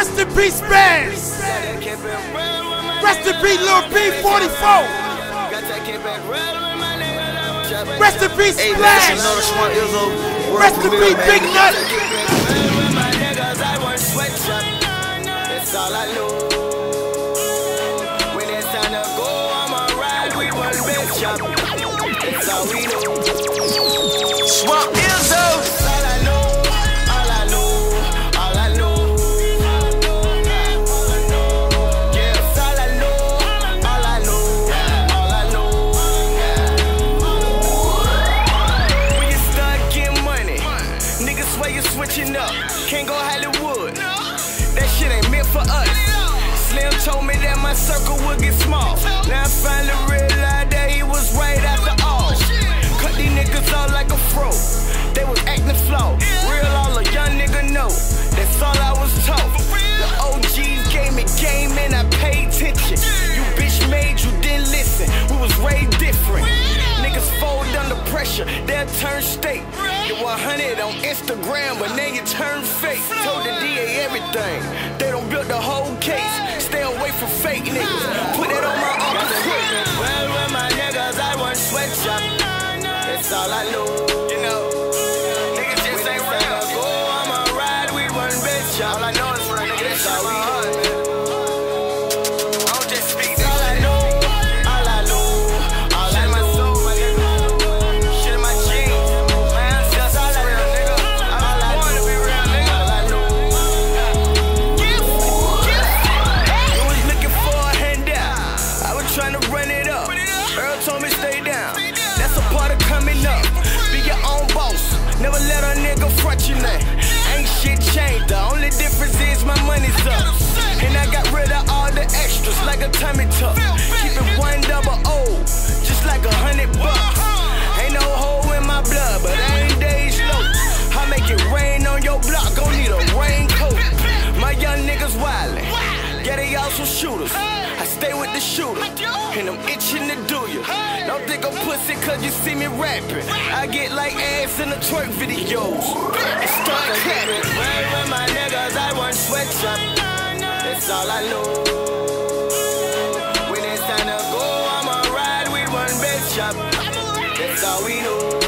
Rest in peace, Spaz. Rest in peace, Lil B44. Rest in peace, Splash. Rest in peace, Big Nut. That's all I know. ain't go Hollywood. No. That shit ain't meant for us. Slim told me that my circle would get small. Now I finally pressure, they'll turn state. The 100 on Instagram, but now you turn fake. Told the DA everything, they don't build the whole case. Stay away from fake niggas, put that on my office quick. Well, with my niggas, I won't switch. It's all I know. run it up. Earl told me stay down. That's a part of coming up. Be your own boss. some shooters. Hey. I stay with the shooter, and I'm itching to do you. Hey. Don't think I'm pussy cause you see me rapping. I get like ass in the twerk videos. And start clapping. Where with my niggas, I won't switch up. That's all I know. When it's time to go, I'ma ride with one bitch up. That's all we know.